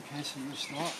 Okay, so you start.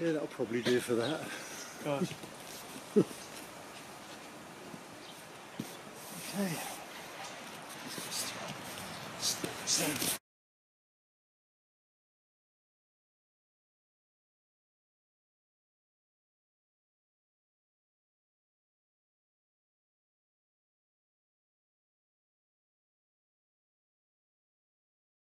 Yeah, that'll probably do for that. God. Okay.